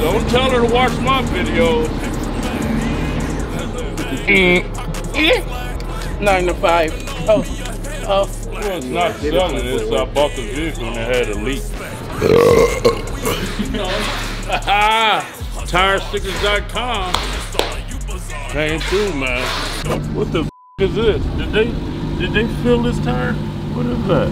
Don't tell her to watch my videos. Eh. Eh. Nine to five. Oh, oh. Well, it's not selling. It's I bought the vehicle and it had a leak. Tirestickers.com came through, man. What the f- is this? Did they did they fill this tire? What is that?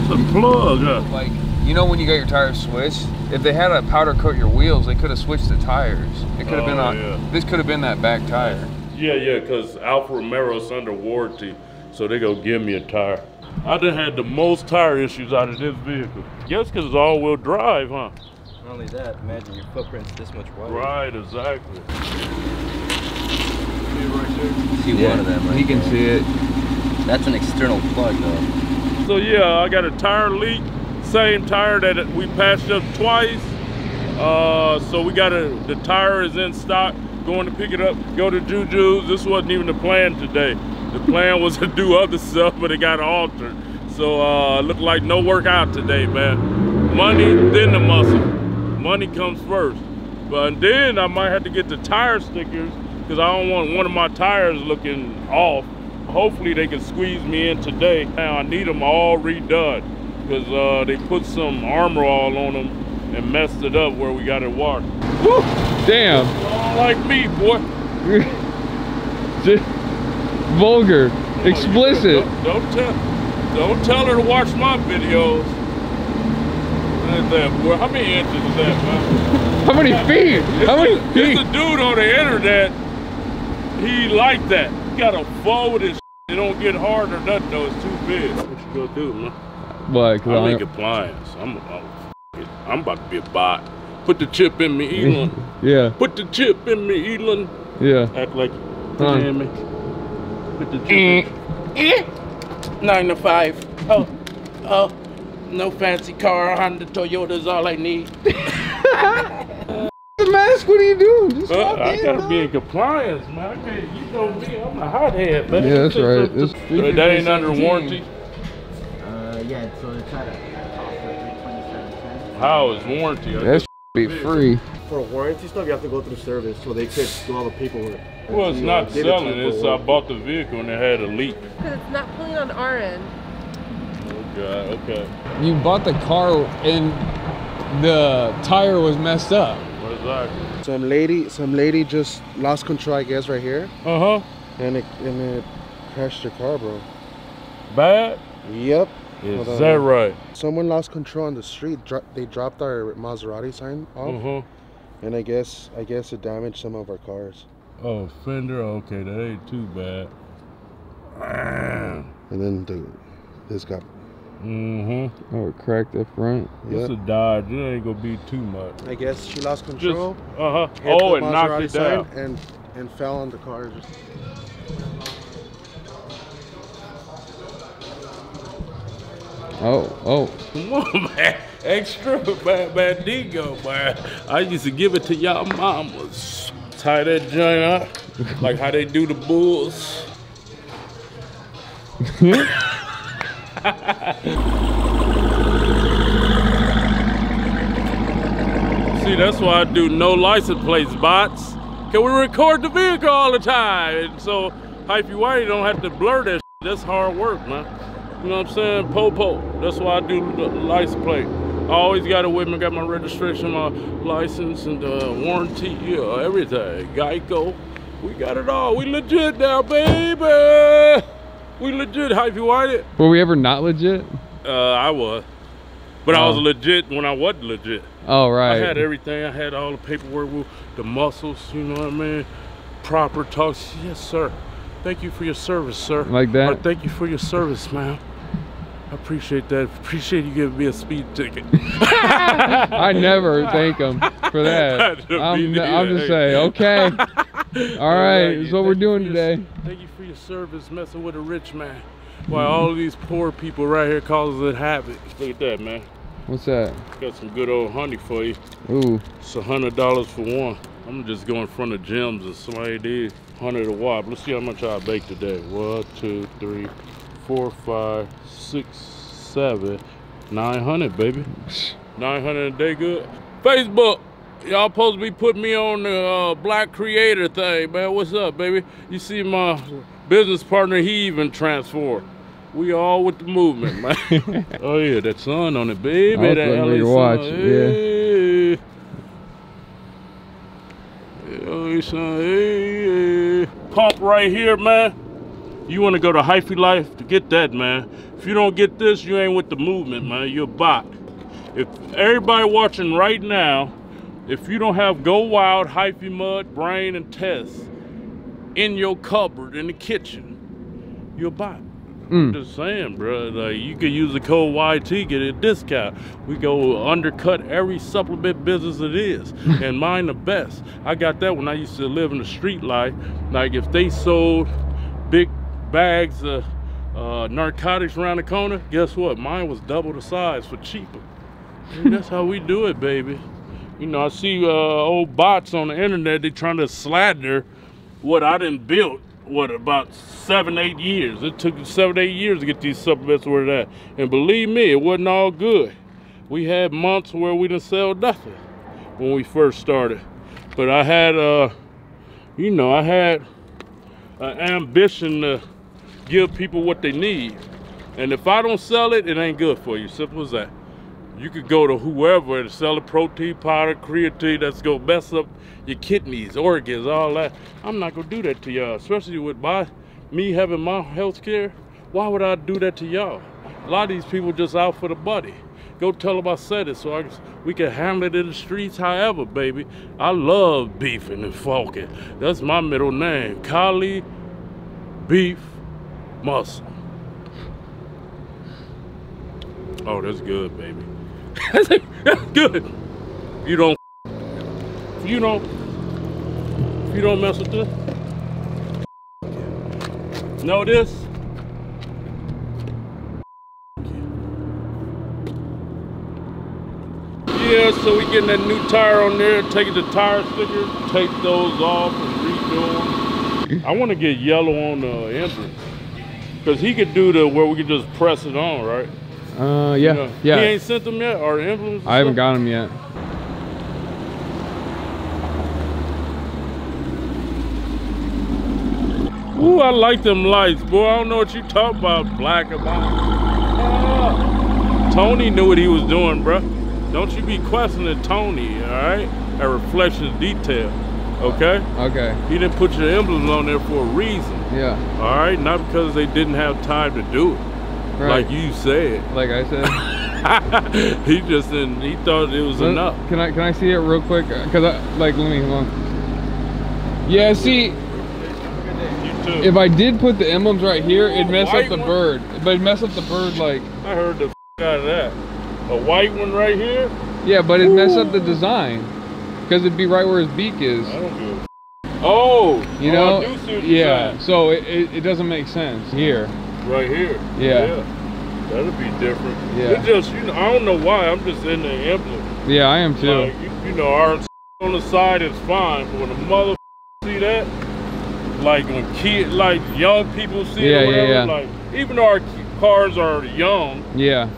It's a plug, huh? Like, you know when you got your tires switched? If they had a powder coat your wheels, they could have switched the tires. It could have been Oh, on. yeah. This could have been that back tire. Yeah, yeah, because Alfa Romero's under warranty, so they go give me a tire. I done had the most tire issues out of this vehicle. Guess because it's all-wheel drive, huh? Not only that, imagine your footprint's this much wider. Right, exactly. See one of them. Right he can there. see it. That's an external plug, though. So yeah, I got a tire leak, same tire that we patched up twice. Uh, so we got a, the tire is in stock, going to pick it up, go to Juju's. This wasn't even the plan today. The plan was to do other stuff, but it got altered. So uh, looked like no workout today, man. Money, then the muscle. Money comes first. But then I might have to get the tire stickers because I don't want one of my tires looking off. Hopefully they can squeeze me in today. Now I need them all redone because uh, they put some armor all on them and messed it up where we got it washed. Woo! Damn. Like me, boy. Just vulgar. Explicit. Don't, don't tell, don't tell her to watch my videos. That, boy. How many inches is that, man? How many feet? How many a, feet? It's a dude on the internet. He like that. He got a fold and it don't get hard or nothing though. It's too big. What you gonna do, man? What? 'cause I I make don't- appliance. I'm, I'm, I'm about to be a bot. Put the chip in me, Elon. yeah, Put the chip in me, Elon. yeah. Act like Huh. you hear me. Put the chip in. Nine to five. Oh, oh. No fancy car. Honda Toyota's all I need. The mask, what are you doing? Just Uh, I in, gotta bro. be in compliance, man. I can't, you know me, I'm a hothead, man. Yeah, that's right. It's But that ain't under 50, warranty. Yeah, so it's at a cost of 327 How is warranty? I That should be free. For warranty stuff, you have to go through service, so they could do all the paperwork. well, it's not know, give it to selling. It's I bought the vehicle and it had a leak. Because it's not pulling on our end. Okay, okay. You bought the car and the tire was messed up. Exactly. Some lady, some lady just lost control, I guess, right here, Uh huh. and it and it crashed your car, bro. Bad? Yep. Is Hold on. that right? Someone lost control on the street. Dro- they dropped our Maserati sign off, Uh huh. and I guess I guess it damaged some of our cars. Oh, fender. Okay, that ain't too bad. And then the this got Mm-hmm. Oh, it cracked the front. It's a Dodge. It ain't gonna be too much. I guess she lost Just control. uh huh. Oh, the it knocked Maserati it sign down. and and fell on the car. Oh, oh. Come man. Extra bad, bad Digo, man. I used to give it to y'all mamas. Tie that joint up, like how they do the bulls. See, that's why I do no license plates, bots. Can we record the vehicle all the time. And so Hyphy Whitey don't have to blur that. That's hard work, man. You know what I'm saying? Popo. That's why I do the license plate. I always got it with me. Got my registration, my license, and uh, warranty, yeah, everything. Geico. We got it all. We legit now, baby. We legit, Hypey it? Were we ever not legit? Uh, I was. But I was Oh. legit when I wasn't legit. Oh, right. I had everything. I had all the paperwork, with the muscles, you know what I mean? Proper talks. Yes, sir. Thank you for your service, sir. Like that? Or thank you for your service, ma'am. I appreciate that. Appreciate you giving me a speed ticket. I never thank him for that. I'm, neither. I'm just saying, okay. All right, Thank that's what we're doing for your- today. Thank you for your service messing with a rich man. While all of these poor people right here causes it havoc. Look at that, man. What's that? Got some good old honey for you. Ooh, It's a hundred dollars for one. I'm just going in front of gyms and slay these. Hundred a wop. Let's see how much I bake today. One, two, three, four, five, six, seven, nine hundred, baby. 900 a day good. Facebook, y'all supposed to be putting me on the uh, black creator thing, man. What's up, baby? You see my business partner, he even transformed. We all with the movement, man. oh yeah, that sun on it, baby. I that LA sun. watch, yeah. Hey. Sun, hey, hey. Pump right here, man. You want to go to Hyphy Life to get that, man. If you don't get this, you ain't with the movement, man. You're a bot. If everybody watching right now, if you don't have Go Wild, Hyphy Mud, Brain, and Test in your cupboard in the kitchen, you're a bot. Mm. Just saying, bro. Like you could use the code YT, get a discount. We go undercut every supplement business it is, and mine the best. I got that when I used to live in the street life. Like if they sold big bags of uh, narcotics around the corner, guess what? Mine was double the size for cheaper. And that's how we do it, baby. You know, I see uh, old bots on the internet. They trying to slander what I didn't build. What about seven, eight years? It took seven, eight years to get these supplements where they're at. And believe me, it wasn't all good. We had months where we didn't sell nothing when we first started. But I had, uh, you know, I had an ambition to give people what they need. And if I don't sell it, it ain't good for you. Simple as that. You could go to whoever and sell a protein powder, creatine that's gonna mess up your kidneys, organs, all that. I'm not gonna do that to y'all, especially with my me having my health care. Why would I do that to y'all? A lot of these people just out for the buddy. Go tell them I said it so I, we can handle it in the streets however, baby. I love beefing and falking. That's my middle name. Kali Beef Muscle. Oh, that's good, baby. that's good. You don't you don't you don't mess with this. Know this? Yeah, so we getting that new tire on there, taking the tire stickers, take those off and redo them. I want to get yellow on the emblem. Cause he could do the where we could just press it on, right? Uh, yeah, You know, yeah. He ain't sent them yet, or emblems? and I haven't got him yet. Ooh, I like them lights, boy. I don't know what you talk about, black about. Tony knew what he was doing, bro. Don't you be questioning Tony, all right? At Reflectionz Detail, okay? Okay. He didn't put your emblems on there for a reason, Yeah. all right? Not because they didn't have time to do it, Right. like you said. Like I said. he just didn't, he thought it was Let- enough. Can I can I see it real quick? Cause I like let me hold on. Yeah, see, if I did put the emblems right here, it'd oh, mess up the one? bird. But it'd mess up the bird like I heard the f- out of that. A white one right here? yeah, but it'd mess up the design. Cause it'd be right where his beak is. I don't give f- Oh, oh You oh, know? I do see what you're yeah. So it, it, it doesn't make sense here. Right here. Yeah. That'd be different. Yeah. It just, you know, I don't know why. I'm just in the emblem. Yeah, I am too. Like, you, you know, our on the side is fine, but when a mother see that, like when kid, like young people see Yeah, it, or yeah, whatever, yeah. like even though our cars are young, Yeah.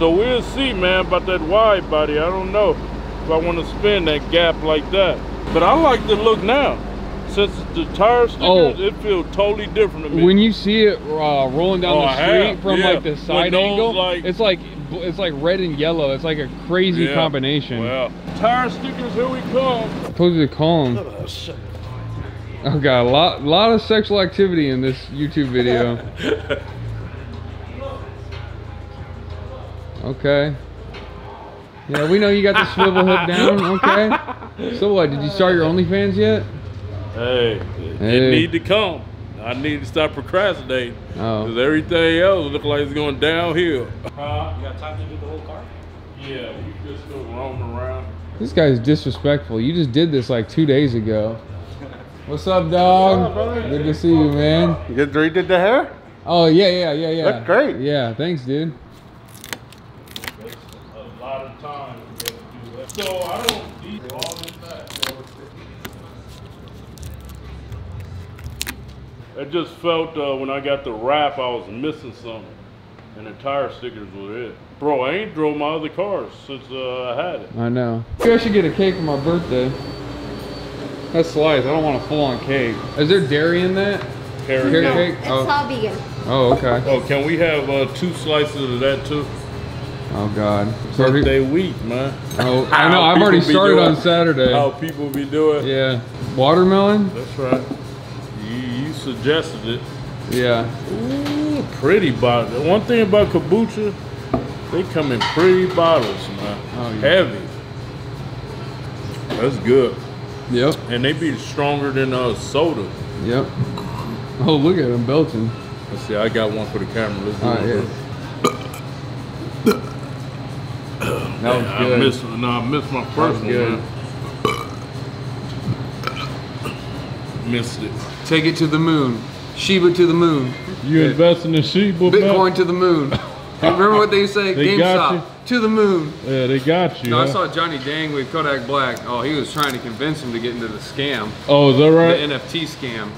so we'll see, man, about that wide body. I don't know if I want to spin that gap like that, but I like the look now. Since the tire stickers, Oh. it feels totally different to me. When you see it uh, rolling down Oh, the street from yeah. like the side those, angle, like- it's like it's like red and yellow. It's like a crazy Yeah. combination. Well, tire stickers, here we come. I told you to call him. Oh god, a lot, lot of sexual activity in this YouTube video. Okay. Yeah, we know you got the swivel hip down. Okay. So what? Did you start your OnlyFans yet? Hey, Hey. it need to come. I need to stop procrastinating. Oh. Because everything else look like it's going downhill. Huh? You got time to do the whole car? Yeah, we just go roaming around. This guy's disrespectful. You just did this like two days ago. What's up, dog? Good to see you, man. You did redid the hair? Oh yeah, yeah, yeah, yeah. Look great. Yeah, thanks, dude. That's a lot of time to be able to do that. So I don't need all this back. It just felt uh, when I got the wrap, I was missing something. and the tire stickers were it. Bro, I ain't drove my other cars since uh, I had it. I know. Maybe I should get a cake for my birthday. That's slice. I don't want a full-on cake. Is there dairy in that? Carrot Carrot cake. cake? It's Oh. all vegan. Oh, okay. Oh, can we have uh, two slices of that too? Oh God. So Birthday week, man. Oh, I know. I've already started on Saturday. How people be doing? Yeah. Watermelon? That's right. You, you suggested it. Yeah. Ooh, pretty bottle. One thing about kombucha, they come in pretty bottles, man. Oh, yeah. Heavy. That's good. Yep. And they be stronger than uh, soda. Yep. Oh, look at him belching. Let's see, I got one for the camera. Let's do it. right, That was I good. missed, no, I missed my first one, man. Missed it. Take it to the moon. Shiba to the moon. You investing in sheep, Bitcoin to the moon. Remember what they say? They got GameStop to the moon. Yeah, they got you. No, I saw Johnny Dang with Kodak Black. Oh, he was trying to convince him to get into the scam, Oh, is that right? the? NFT scam.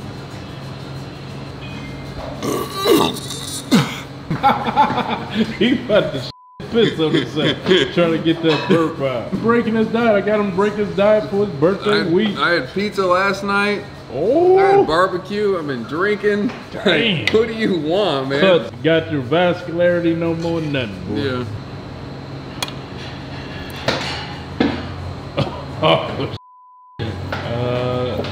he about to piss on himself trying to get that burp out. Breaking his diet. I got him break his diet for his birthday I, week. I had pizza last night. Oh. I had barbecue. I've been drinking. Damn. what do you want, man? cuts. Got your vascularity no more than nothing, boy. Yeah. Oh, uh,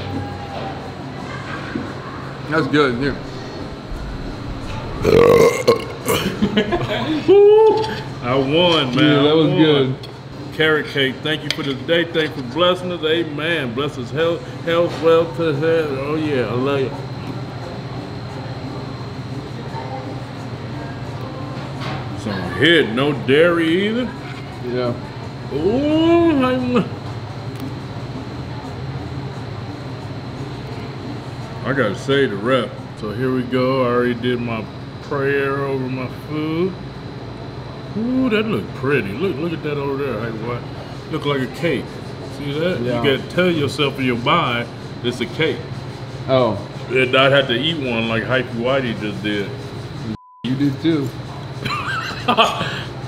That's good. Here. I won, man. Yeah, that was good. Carrot cake. Thank you for this day. Thank you for blessing us. Amen. Bless us health, health, wealth, to head. Oh yeah, I love you. So hit no dairy either. Yeah. Ooh, I'm... I gotta say the rep. So here we go. I already did my prayer over my food. Ooh, that look pretty. Look, look at that over there. Hey, what? Look like a cake. See that? Yeah. You gotta tell yourself in your mind it's a cake. Oh, And not have to eat one like Hyphy Whitey just did. you did too.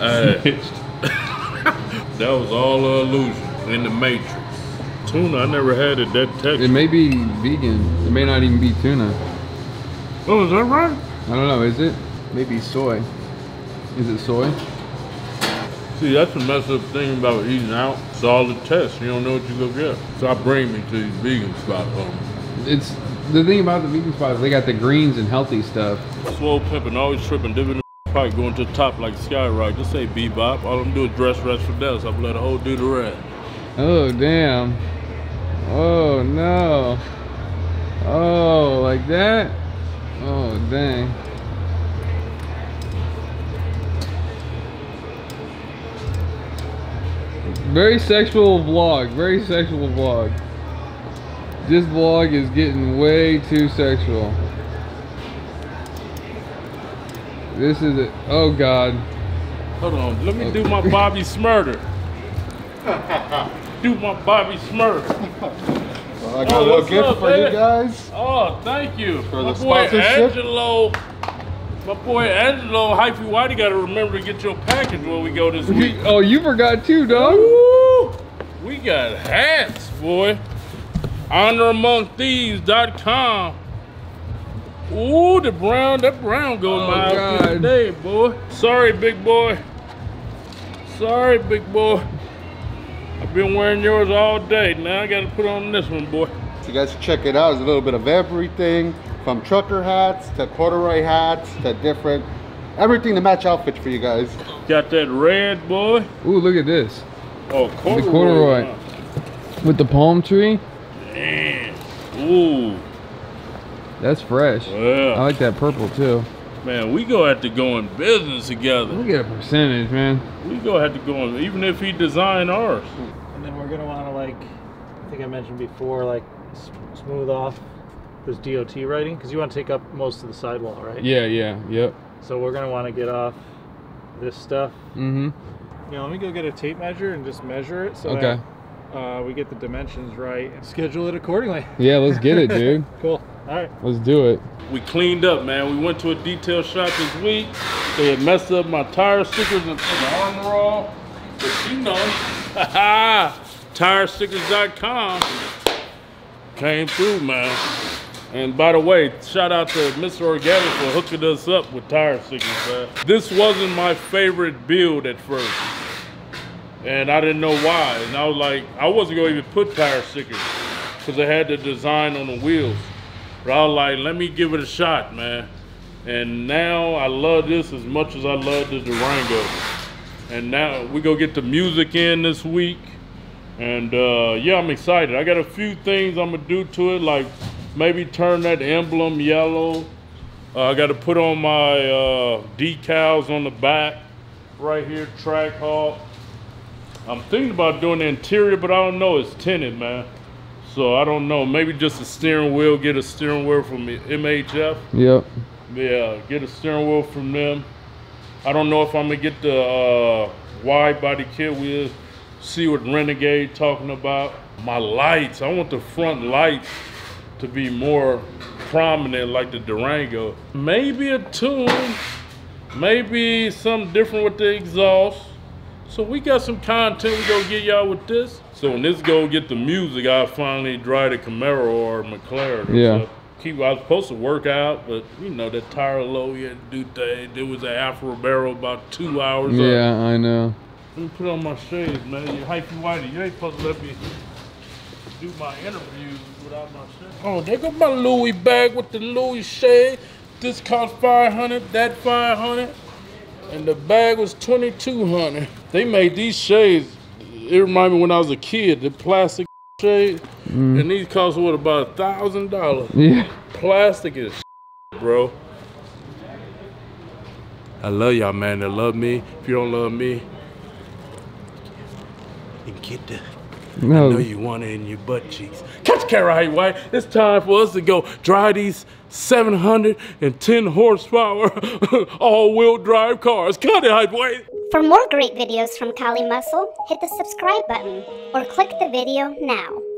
Hey. that was all an illusion in the Matrix. Tuna, I never had it that texture. It may be vegan. It may not even be tuna. Oh, is that right? I don't know. Is it? Maybe soy. Is it soy? See, that's the messed up thing about eating out. It's all the tests. You don't know what you go get. Stop bringing me to these vegan spots. Um, It's the thing about the vegan spots. They got the greens and healthy stuff. slow pimping, always tripping, dipping the pipe, going to the top like skyrock. Just say bebop. All I'm doing is dress rest for death. I'm let a whole do the rest. Oh damn. Oh no. Oh, like that? Oh dang. Very sexual vlog. Very sexual vlog. This vlog is getting way too sexual. This is it. Oh god. Hold on, let me oh. do my Bobby Shmurda. do my Bobby Shmurda. I got Oh, a little gift up, for baby? you guys. Oh, thank you. For my the boy sponsorship? Angelo. My boy Angelo Hyphy Whitey got to remember to get your package when we go this week. Oh, you forgot too, dog. Woo! We got hats, boy. HonorAmongThieves.com. Ooh, the brown, that brown goes Oh, my God. today, boy. Sorry, big boy. Sorry, big boy. I've been wearing yours all day. Now I got to put on this one, boy. So you guys check it out. There's a little bit of everything from trucker hats to corduroy hats to different, everything to match outfits for you guys. Got that red, boy. Ooh, look at this. Oh, corduroy. corduroy. huh? With the palm tree. Man. Ooh. That's fresh. I like that purple too. Man, we go have to go in business together. We get a percentage, man. We go have to go in, even if he designed ours. And then we're gonna want to like, I think I mentioned before, like smooth off this DOT writing because you want to take up most of the sidewall, right? Yeah, yeah, yep. So we're gonna want to get off this stuff. Mm-hmm. You know, let me go get a tape measure and just measure it so Okay. that uh, we get the dimensions right and schedule it accordingly. Yeah, let's get it, dude. Cool. All right. Let's do it. We cleaned up, man. We went to a detail shop this week. They had messed up my tire stickers and put the armor all. But you know, tirestickers.com came through, man. And by the way, shout out to Mr. Organic for hooking us up with tire stickers, man. This wasn't my favorite build at first. And I didn't know why. And I was like, I wasn't gonna even put tire stickers because I had the design on the wheels. But I was like, let me give it a shot, man. And now I love this as much as I love the Durango. And now we go get the music in this week. And uh, yeah, I'm excited. I got a few things I'm gonna do to it, like maybe turn that emblem yellow. Uh, I got to put on my uh, decals on the back, right here, Trackhawk. I'm thinking about doing the interior, but I don't know. It's tinted, man. So I don't know. Maybe just a steering wheel. Get a steering wheel from the MHF. Yep. Yeah, get a steering wheel from them. I don't know if I'm gonna get the uh, wide body kit. We'll see what Renegade talking about. My lights. I want the front lights to be more prominent like the Durango. Maybe a tune. Maybe something different with the exhaust. So we got some content we gonna get y'all with this. So when this go get the music, I finally drive the Camaro or McLaren. Or Yeah. something. Keep, I was supposed to work out, but you know that tire low, you had to do things. There was an Afro barrel about two hours. up. Yeah, I know. Let me put on my shades, man. You Hyphy Whitey. You ain't supposed to let me do my interviews without my shades. Oh, there go my Louis bag with the Louis shade. This cost 500, that 500, and the bag was 2200. They made these shades. It reminded me when I was a kid, the plastic shades. Mm-hmm. And these cost what about a thousand dollars? Yeah. Plastic is bro. I love y'all, man. That love me. If you don't love me, then get the. I know you want it in your butt cheeks. Catch Hype White. It's time for us to go dry these 710 horsepower all-wheel drive cars. Cut it, White. For more great videos from Kali Muscle, hit the subscribe button or click the video now.